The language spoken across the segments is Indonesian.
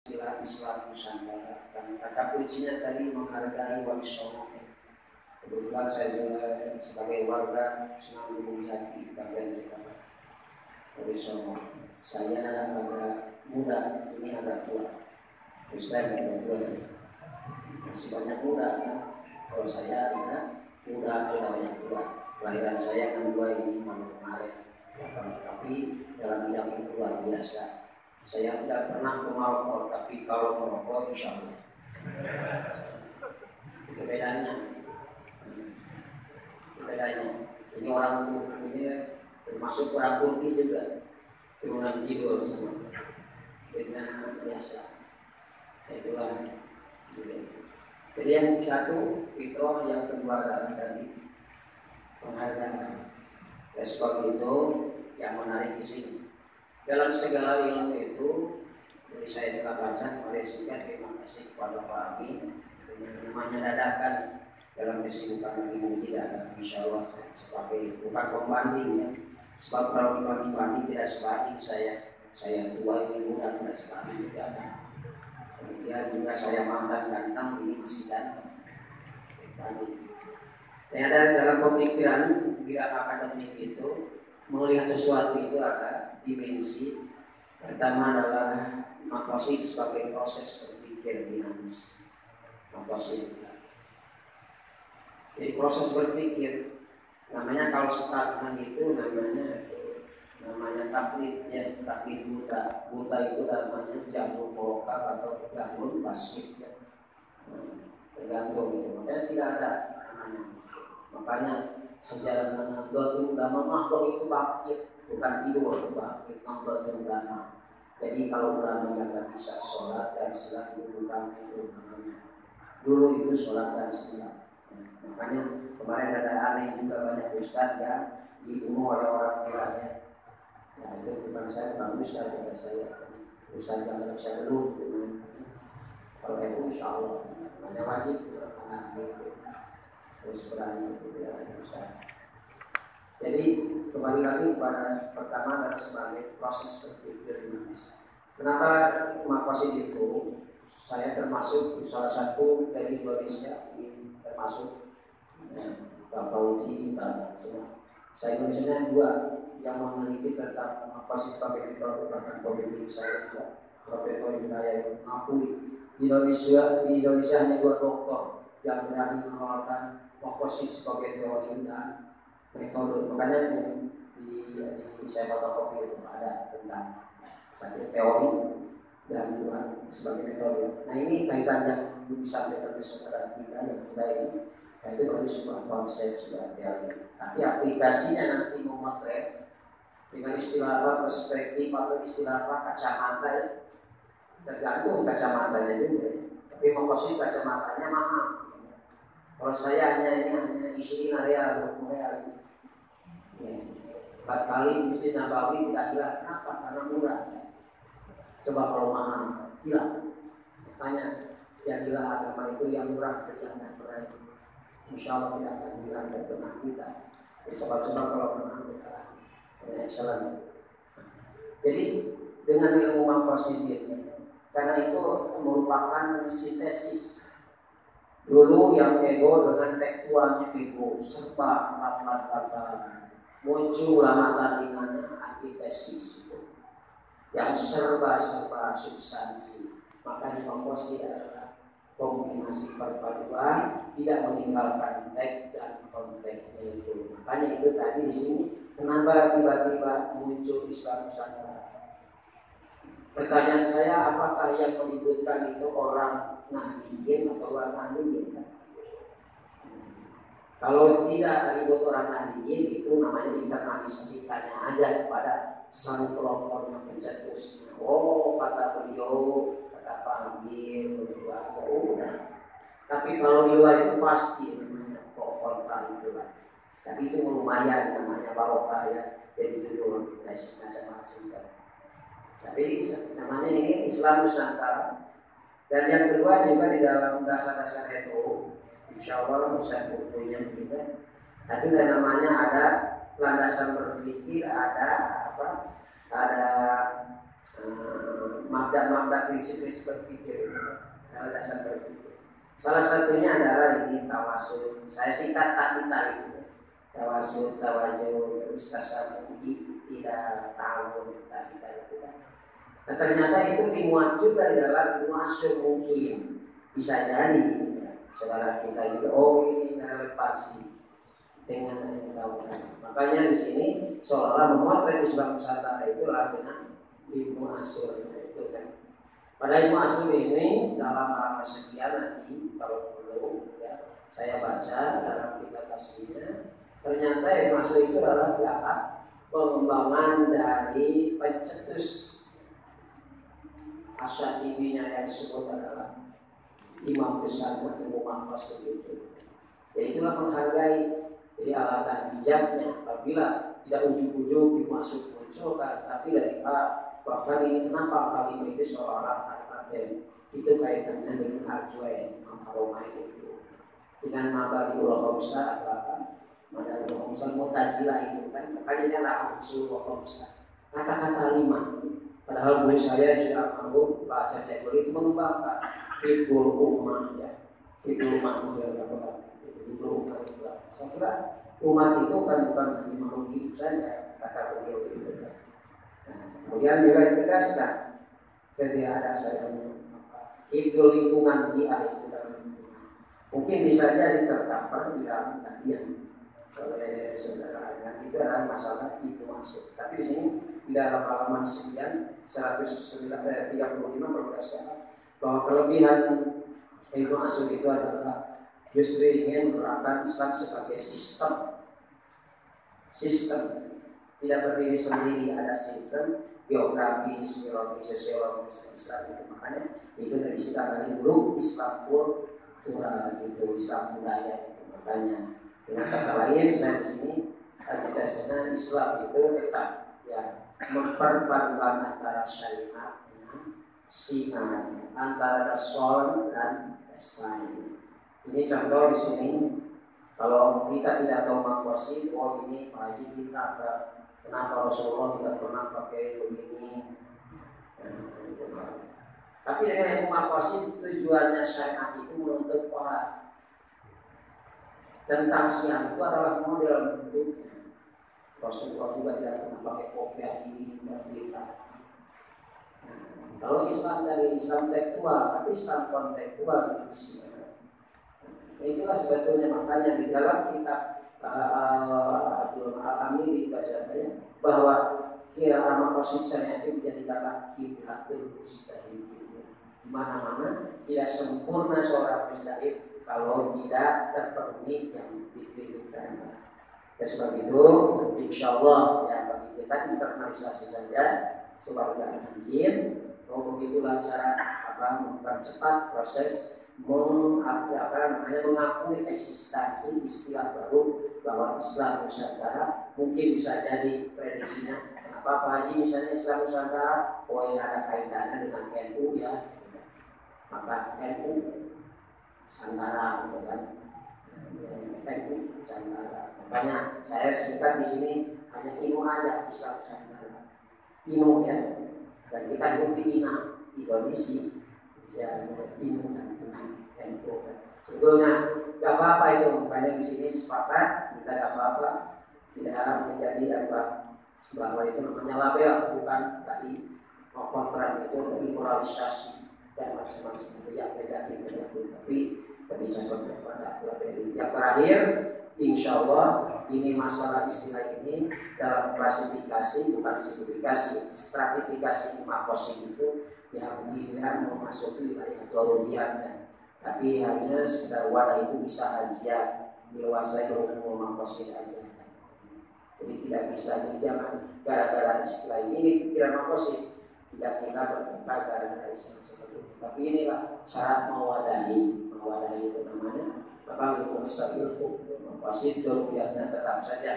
istilah Islam Nusantara dan kata kuncinya tadi menghargai wali songo. Kebetulan saya juga sebagai warga senang Gunung Jati bagian utara wali songo. Saya agak muda ini agak tua. Saya agak tua masih banyak muda ya. kalau saya agak muda sudah banyak tua kelahiran saya kan dua ini malam kemarin. Tapi dalam bidang itu luar biasa saya tidak pernah ke Maroko, tapi kalau merokok insya Allah. Itu bedanya. Itu bedanya. Ini orang ini termasuk orang Turki juga. Turunan kidul semua. Beda biasa. Itulah. Jadi yang satu itu yang kedua adalah tadi penghargaan. Respon itu yang menarik di sini dalam segala ilmu itu dari saya telah baca oleh singkat terima kasih kepada Pak Ami yang namanya dadakan dalam kesibukan lagi mengaji dan insya Allah sebagai bukan pembanding ya. Sebab kalau dibanding banding tidak sebanding saya saya tua ini muda tidak sebanding juga. Kemudian juga saya mantan ganteng ini masih ganteng. Ternyata dalam pemikiran bila akademik itu melihat sesuatu itu akan dimensi pertama adalah makosid sebagai proses berpikir dinamis. Makosid jadi proses berpikir namanya kalau stagnan itu namanya namanya taklid ya taklid buta. Buta itu namanya jamu polokal atau jamu pasif ya. Tergantung itu. Makanya tidak ada makanya sejarah menanggal itu lama mahdoh itu bangkit? Bukan tidur bangkit itu ulama jadi kalau ulama yang nggak bisa sholat dan silat itu bukan itu namanya. Dulu itu sholat dan silat makanya kemarin ada aneh juga banyak ustadz yang dibunuh oleh orang ya nah itu bukan saya bukan ustadz kata saya. Ustadz yang saya dulu kalau itu insya Allah. Hanya wajib anak itu berani ya bisa. Jadi kembali lagi pada pertama dan sebagai proses berpikir dinamis. Kenapa makosid itu? Saya termasuk salah satu dari Indonesia termasuk ya, Bapak Uji kita semua. Saya Indonesia dua yang meneliti tentang sebagai metode bahkan pemimpin saya juga Profesor Hidayah mengakui di Indonesia di Indonesia hanya dua dokter yang berani mengeluarkan makosid sebagai teori dan metode makanya di, di, di saya fotokopi itu ada tentang teori dan dua sebagai metode. Nah ini kaitan yang disampaikan di saudara kita yang muda ini, nah, itu baru sebuah konsep sebuah teori. Tapi aplikasinya nanti memotret dengan istilah apa perspektif atau istilah apa kacamata ya tergantung kacamatanya juga. Tapi maksudnya kacamatanya mahal. Kalau saya hanya ini hanya isi area real. Ya. Empat kali mesti Nabawi tidak gila. Kenapa? Karena murah. Coba kalau mahal, gila. Makanya yang gila agama itu yang murah dari yang. Insya Allah tidak akan gila dan pernah kita. Coba-coba kalau pernah kita. Excellent. Jadi dengan ilmu positif karena itu merupakan sintesis dulu yang ego dengan tekstualnya ego serba lafaz-lafaz muncul lama tandingannya antitesis. Itu yang serba-serba substansi. Makanya komposi adalah kombinasi perpaduan tidak meninggalkan teks dan konteks itu makanya itu tadi di sini kenapa tiba-tiba muncul Islam Nusantara Pertanyaan saya, apakah yang meributkan itu orang Nahdiyin atau orang Nahdiyin? Kalau tidak ribut orang Nahdiyin itu namanya internalisasi tanya aja kepada sang kelompok yang pencetusnya. Oh kata beliau, kata Amir, berdua, oh udah. Tapi kalau di luar itu pasti namanya kontra itu lah. Tapi itu lumayan namanya barokah ya. Jadi judul macam-macam. Tapi namanya ini Islam Nusantara. Dan yang kedua juga di dalam dasar-dasar itu insya Allah bisa bukunya begitu. Tapi dan namanya ada landasan berpikir, ada apa? Ada uh, mabda-mabda prinsip-prinsip berpikir dalam dasar berpikir. Salah satunya adalah ini tawasul. Saya singkat tak itu. Tawasul, tawajul, ustaz tidak tahu tapi tidak tidak. Nah, ternyata itu dimuat juga dalam muasyur mungkin bisa jadi ya. kita juga oh ini relevansi dengan yang tahu makanya di sini seolah-olah memotret Islam Nusantara itu adalah dengan ilmu asyur itu kan pada ilmu asyur ini dalam halaman sekian nanti kalau perlu ya saya baca dalam kitab aslinya ternyata ilmu asyur itu adalah apa pengembangan dari pencetus asyadibinya yang disebut adalah imam besar Imam Mahfaz itu. Ya itulah menghargai jadi alatan bijaknya apabila tidak ujung-ujung dimasuk munculkan tapi dari Pak bahkan ini kenapa kalimat itu seorang kata itu kaitannya dengan arjuai aroma itu. Dengan mabari ulah khamsa atau apa madal khamsa mutazila itu kan makanya dia lah usul khamsa kata-kata lima. Padahal guru saya sudah mampu bahasa Jawa itu mengembangkan fikul ummah ya. Fikul ummah itu fikul ummah itu saya kira umat itu kan bukan hanya makhluk hidup saja kata beliau itu. Nah, kemudian juga ditegaskan ketika ada saya itu lingkungan dia itu dalam mungkin bisa jadi terkapar di dalam kajian oleh saudara itu adalah masalah itu maksud. Tapi di sini dalam halaman sekian 135 perbedasan bahwa kelebihan ilmu asal itu adalah justru ingin menerapkan Islam sebagai sistem. Sistem. Tidak berdiri sendiri ada sistem geografi, sosiologi, sosiologi Islam itu makanya itu dari istilah dari dulu Islam kultural itu Islam budaya itu makanya dengan kata lain saya di sini cita Islam itu tetap ya memperpadukan antara syariat dengan sinar antara dasol dan desain ini contoh di sini kalau kita tidak tahu makwasi, oh ini Pak Haji kita apa? Kenapa Rasulullah tidak pernah pakai begini? Tapi dengan ilmu makwasi tujuannya syariat itu menuntut orang tentang siang itu adalah model bentuknya. Rasulullah juga tidak pernah pakai kopiah ini dan kita. kalau Islam dari Islam tekstual, tapi Islam kontekstual dengan siang itulah sebetulnya makanya di dalam kitab uh, Abdul Alami dibacanya bahwa ya amal posisinya itu dijadikan kiblatul mustahil di mana-mana tidak sempurna seorang mustahil kalau tidak terpenuhi yang dipilihkan. Ya sebab itu, insya Allah ya bagi kita internalisasi saja sebagai amin. Oh begitulah cara apa mempercepat proses meng, apa namanya mengakui eksistensi istilah baru bahwa Islam Nusantara mungkin bisa jadi prediksinya apa Pak Haji misalnya Islam Nusantara oh yang ada kaitannya dengan NU ya maka NU Nusantara gitu kan. NU Nusantara makanya saya singkat di sini hanya inu aja Islam Nusantara inu ya. Dan kita bukti ina Indonesia. Ya inu dan Sebetulnya gak apa-apa itu. Makanya di sini sepakat kita gak apa-apa. Tidak menjadi apa bahwa itu namanya label bukan tadi kontra itu demoralisasi dan macam-macam itu yang negatif negatif tapi lebih cocok kepada label yang terakhir Insya Allah ini masalah istilah ini dalam klasifikasi bukan simplifikasi stratifikasi makosim itu yang tidak memasuki wilayah teologian dan tapi hanya sekedar wadah itu bisa aja menguasai hukum makosid aja. Jadi tidak bisa jadi jangan gara-gara istilah ini tidak makosid tidak kita bertengkar gara-gara istilah itu tapi inilah syarat mewadahi mewadahi itu namanya apa itu mustahil makosid kerugiannya tetap saja.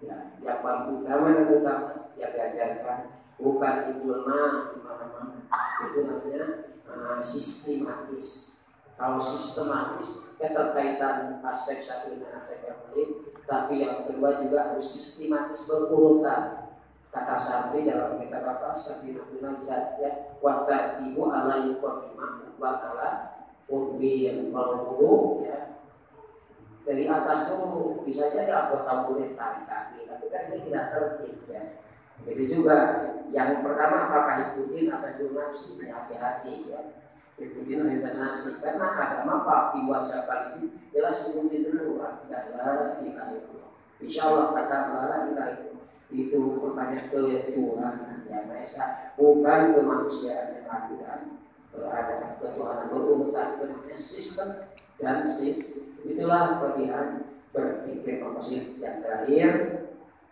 Ya yang paling utama dan utama yang diajarkan bukan ibulma di mana-mana. Itu namanya uh, sistematis. Kalau sistematis keterkaitan aspek satu dengan aspek yang lain tapi yang kedua juga harus sistematis berurutan kata santri dalam kitab apa? Sabinatul nazat ya. Wa tartibu ala yuqaddimah wa ala yang kalau ya. Dari atas dulu bisa jadi anggota murid tarik kaki tapi kan ini tidak tertib ya. Itu juga yang pertama apakah ikutin atau jurnasi hati-hati ya. Ikutin nasi karena agama apa dibuat siapa ini jelas ikutin dulu la ilaha insya Allah kata la ilaha itu rupanya ketuhanan yang Esa bukan kemanusiaan yang akurat berada ketuhanan berurutan dengan sistem dan sistem Itulah kelebihan berpikir komposit yang terakhir.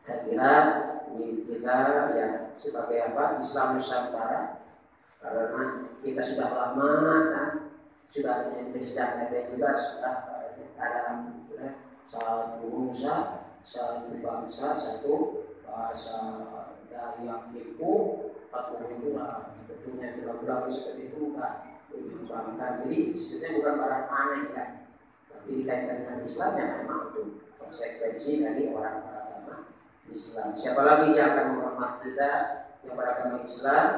Saya kira kita yang sebagai apa Islam Nusantara karena kita sudah lama kan, sudah menjadi sejak ada juga sudah ada satu bangsa satu bangsa satu bahasa dari yang itu atau itu lah tentunya bilang-bilang seperti itu kan jadi sebetulnya bukan barang aneh ya. Dikaitkan dengan Islam yang memang itu konsekuensi dari orang beragama Islam. Siapa lagi yang akan menghormat kita yang beragama Islam?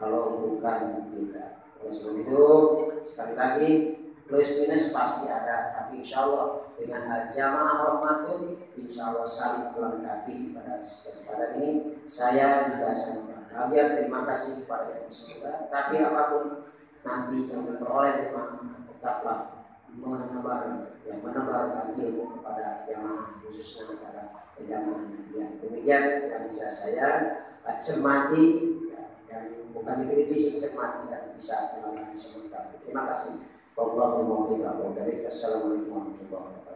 Kalau bukan kita. Oleh sebab itu sekali lagi plus minus pasti ada, tapi insya Allah dengan jamaah rahmatun insya Allah saling melengkapi pada kesempatan ini. Saya juga sangat berbahagia. Terima kasih kepada yang. Tapi apa pun nanti yang diperoleh mana tetaplah menebar yang menebar ilmu kepada jamaah khususnya kepada jamaah yang demikian yang bisa saya cermati ya, dan bukan dikritisi cermati dan bisa melalui sementara terima kasih Allahumma Assalamualaikum warahmatullahi wabarakatuh